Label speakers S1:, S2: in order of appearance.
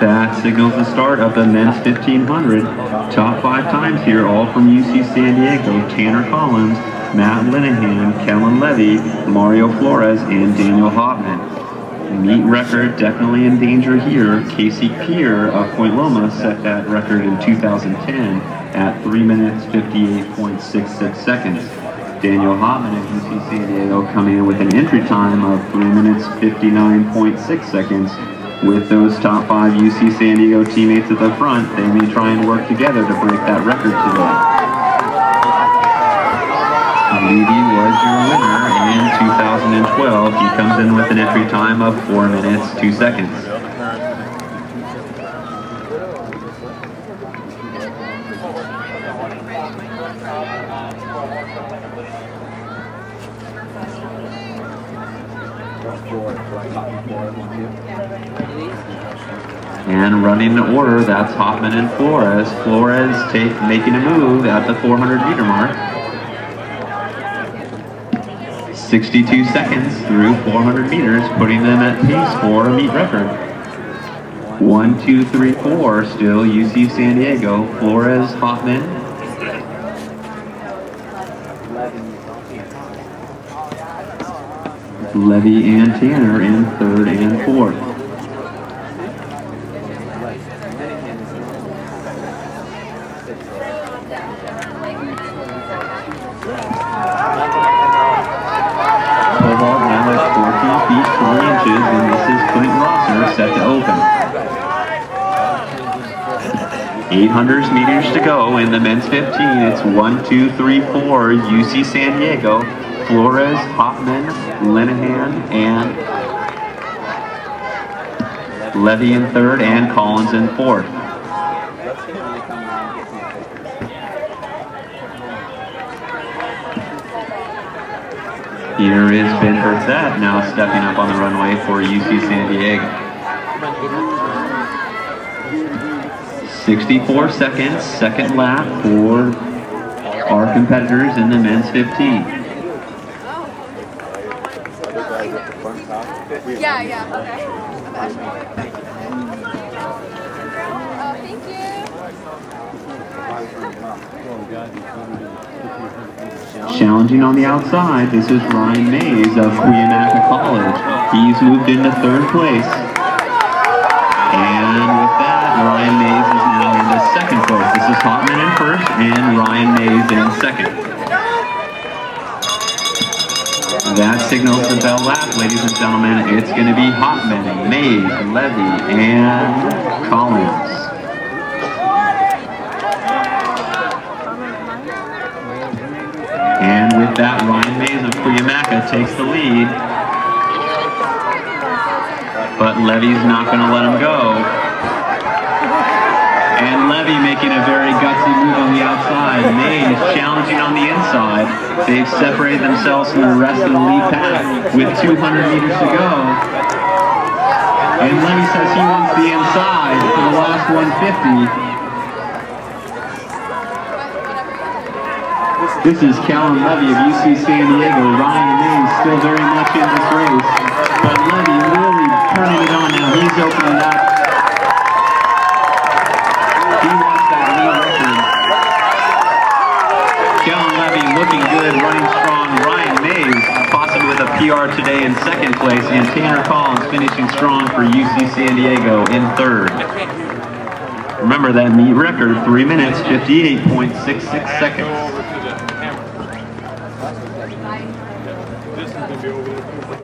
S1: That signals the start of the men's 1500. Top five times here, all from UC San Diego. Tanner Collins, Matt Linehan, Kellen Levy, Mario Flores, and Daniel Hoffman. Meet record definitely in danger here. Casey Pier of Point Loma set that record in 2010 at 3 minutes 58.66 seconds. Daniel Hoffman of UC San Diego coming in with an entry time of 3 minutes 59.6 seconds. With those top five UC San Diego teammates at the front, they may try and work together to break that record today. Levy was your winner in 2012. He comes in with an entry time of 4 minutes 2 seconds. And running in order, that's Hoffman and Flores. Flores take making a move at the 400 meter mark. 62 seconds through 400 meters, putting them at pace for a meet record. One, two, three, four, still UC San Diego. Flores, Hoffman. Levy and Tanner in third and fourth. Vault now is 14 feet 3 inches, and this is Clint Rosser set to open. 800 meters to go in the men's 15. It's 1, 2, 3, 4, UC San Diego, Flores, Hoffman, Linehan, and Levy in third, and Collins in fourth. Here is Ben Berthet now stepping up on the runway for UC San Diego. 64 seconds, second lap for our competitors in the men's 15.
S2: Yeah, yeah, okay. Uh, thank you.
S1: Challenging on the outside, this is Ryan Mays of Cuyamaca College. He's moved into third place. And with that, Ryan Mays is now into second place. This is Hoffman in first and Ryan Mays in second. That signals the bell lap, ladies and gentlemen. It's going to be Hoffman, Mays, Levy, and Collins. And with that, Ryan Mays of Cuyamaca takes the lead. But Levy's not going to let him go. And Levy making a very gutsy move on the outside. Mays challenging on the inside. They've separated themselves from the rest of the lead pack with 200 meters to go. And Levy says he wants the inside for the last 150. This is Callum Levy of UC San Diego. Ryan Mays still very much in this race. But Levy really turning it on now. He's opening up. He wants that lead record. Levy looking good, running strong. Ryan Mays possibly with a PR today in second place. And Tanner Collins finishing strong for UC San Diego in third. Remember that meet record, 3 minutes, 58.66 seconds.
S3: This is going to be over there.